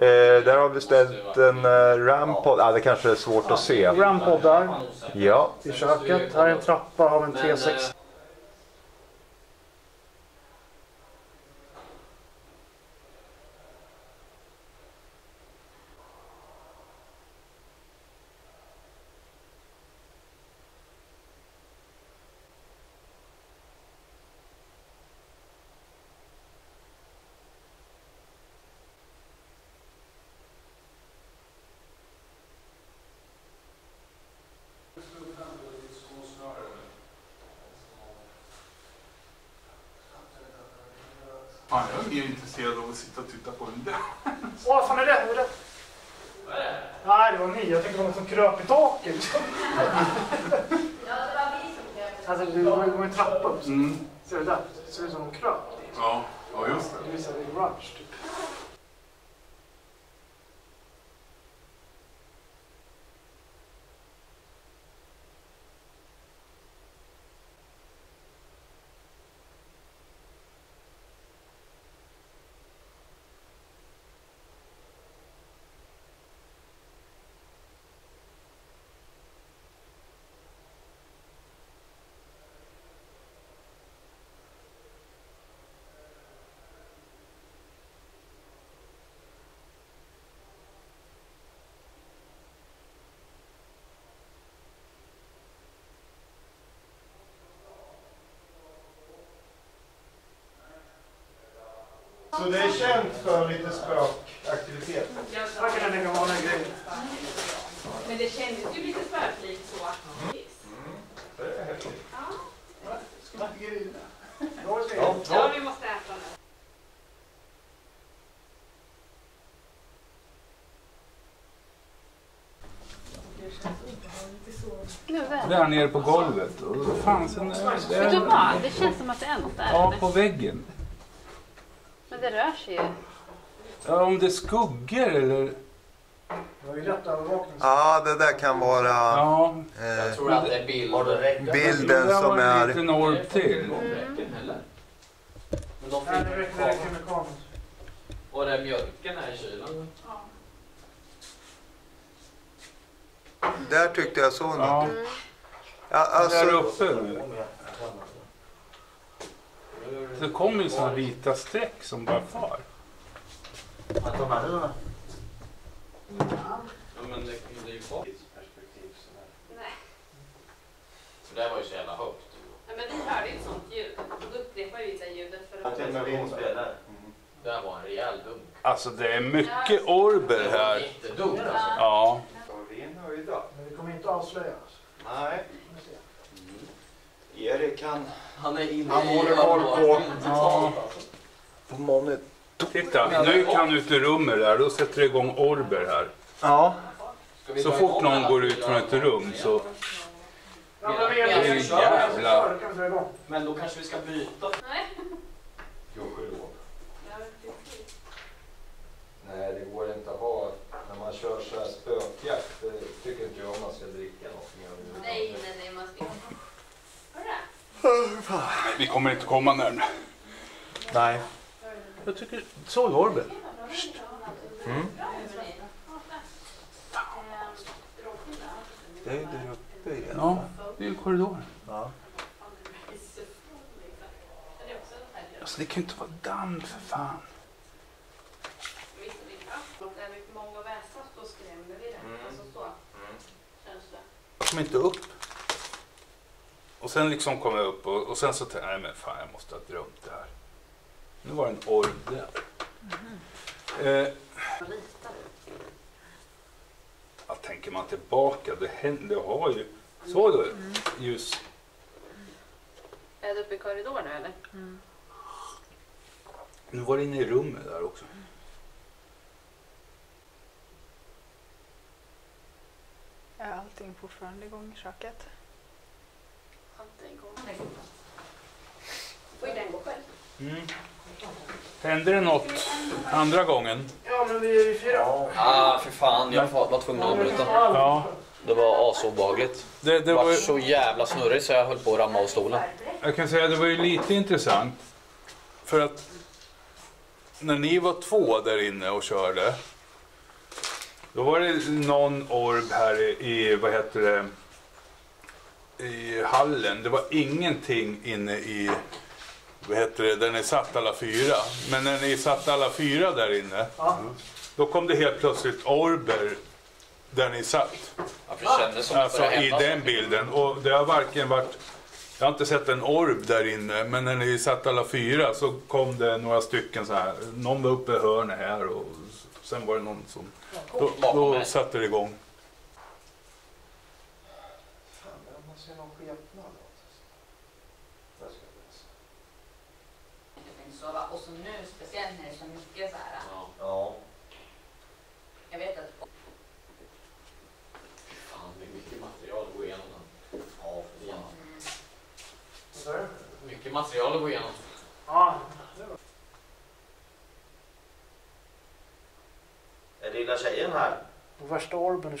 Eh, där har vi ställt en eh, rampod. Ah, det kanske är svårt att se. Rampoddar Ja. i köket. Här är en trappa av en T6. Fan, jag är mer intresserad av att sitta och titta på den där. Åh, fan är det? Är det? Nej, det var ni. Jag tänkte det var något som kröp i taket. Alltså, det går går en trappa upp. Mm. Ser du där? Det ser ut som de kröp. Ja, ja just det. Det visar det är ranch typ. Så det är känt för lite spökaktivitet? Här kan jag lägga vanliga grejer. Men det kändes ju lite spöklikt så. Det är häftigt. Ska man inte grina? Ja, det Ja. jag. Ja, vi måste äta nu. Nu väl. Där nere på golvet. Och det fanns en... Vet du vad? Det känns som att det är något där. Ja, på väggen. Men det rör sig ju. Ja, om det är skuggor eller... Det var ju rätt övervakning. Ja, det där kan vara Ja, eh, Jag tror att det är bild. bilden det som var en är... liten orb till. Men de Nej, det fick räcker det räcker med kameran. Och det är mjölken här i kylen. Där tyckte jag såg Ja, något. Ja, där alltså, uppe. Det kommer ju såna vita streck som bara far. Ja, men det, det är ju fått perspektiv Nej. För det var ju så jävla högt. Nej, men vi hörde ju ett sånt ljud. Då upprepar vi det ljudet för att... Det här var en rejäl dunk. Alltså det är mycket orber Det var här. jättedunk alltså. Ja. vi är nöjda. Men vi kommer inte avslöja oss. Nej. Erik han... Han är inne Han håller koll på- ja. På monitor. Titta, nu gick han ut ur rummet där. Då sätter det igång orber här. Ja. Så fort någon går ut från ett rum så... Det är ju jävla- kan. Men då kanske vi ska byta. Nej. Gudskelov. Nej, det går inte att ha när man kör så här spökjakt. Det tycker inte jag man ska dricka någonting Nej, nej, nej, man ska... Hörru. Vi kommer inte komma närmare. Nej. Jag tycker... Såg orber? Mm. Det är där uppe igen. Ja, det är ju korridoren. Ja. Alltså det kan ju inte vara damm för fan. Så. Jag kom inte upp. Och sen liksom kom jag upp och, och sen så tänkte jag, nej men fan jag måste ha drömt det här. Nu var det en orb där. Eh, ja, tänker man tillbaka, det, händer, det har ju... Såg du? Ljus. Är du uppe i korridoren nu eller? Nu var det inne i rummet där också. Är allting fortfarande igång i köket? Allt är igång. Får ju den gå själv. Mm. Hände det något andra gången? Ja, men vi är ju fyra. Ah, för fan. Jag var tvungen att avbryta. Ja. Det var asobehagligt. Det, det var, ju- så jävla snurrig så jag höll på att ramla av stolen. jag kan säga att det var ju lite intressant. För att när ni var två där inne och körde Då var det någon orb här i, i vad heter det, i hallen. Det var ingenting inne i, vad heter det, där ni satt alla fyra. Men när ni satt alla fyra där inne, Ja. då kom det helt plötsligt orber där ni satt. Ja, Alltså i den bilden. Och det har varken varit, jag har inte sett en orb där inne, men när ni satt alla fyra så kom det några stycken så här. Någon var uppe i hörnet här och sen var det någon som, då, då satte det igång. Fan, men man ser någon skepnad. Där ska jag läsa. Jag så nu, speciellt när det är så mycket så här. Ja. Ja. Jag vet att Fan, det är mycket material att gå igenom. Ja, Igen. mm, Vad sa du? Mycket material att gå igenom. Ja. det var- Är lilla tjejen här? Värsta orben i